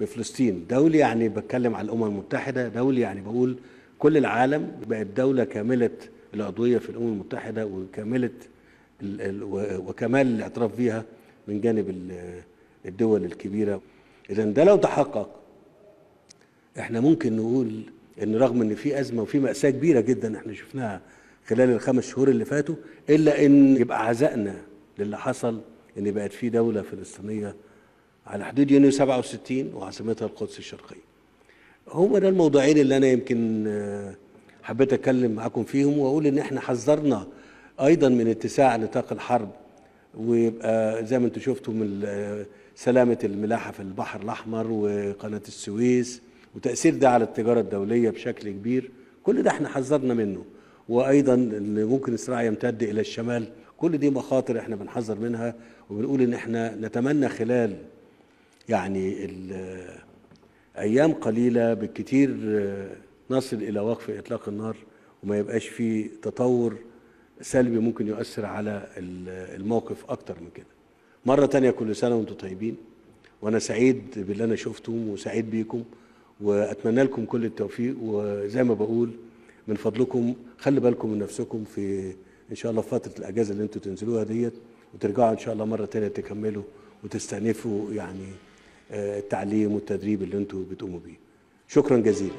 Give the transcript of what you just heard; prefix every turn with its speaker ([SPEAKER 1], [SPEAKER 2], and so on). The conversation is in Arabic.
[SPEAKER 1] بفلسطين. دولي يعني بتكلم على الأمم المتحدة. دولي يعني بقول كل العالم بقت دولة كاملة العضوية في الأمم المتحدة وكاملة وكمال الاعتراف بيها من جانب ال- الدول الكبيرة. اذا ده لو تحقق إحنا ممكن نقول إن رغم إن في أزمة وفي مأساة كبيرة جدا إحنا شفناها خلال الخمس شهور اللي فاتوا إلا إن يبقى عزائنا للي حصل إن بقت في دولة فلسطينية على حدود يونيو 67 وعاصمتها القدس الشرقية. هما ده الموضوعين اللي أنا يمكن آه، حبيت أتكلم معاكم فيهم وأقول إن إحنا حذرنا أيضا من اتساع نطاق الحرب ويبقى زي ما أنتم شفتوا من ال- سلامة الملاحة في البحر الأحمر وقناة السويس وتأثير ده على التجارة الدولية بشكل كبير. كل ده إحنا حذرنا منه. وأيضا إن ممكن الصراع يمتد إلى الشمال. كل دي مخاطر إحنا بنحذر منها وبنقول إن إحنا نتمنى خلال يعني أيام قليلة بالكثير آه، نصل إلى وقف إطلاق النار وما يبقاش في تطور سلبي ممكن يؤثر على ال- الموقف أكتر من كده. مرة تانية كل سنة وأنتم طيبين وأنا سعيد باللي أنا شفتم وسعيد بيكم وأتمنى لكم كل التوفيق وزي ما بقول من فضلكم خلي بالكم من نفسكم في إن شاء الله في فترة الأجازة اللي أنتم تنزلوها ديت وترجعوا إن شاء الله مرة تانية تكملوا وتستأنفوا يعني التعليم والتدريب اللي أنتم بتقوموا بيه. شكرا جزيلا.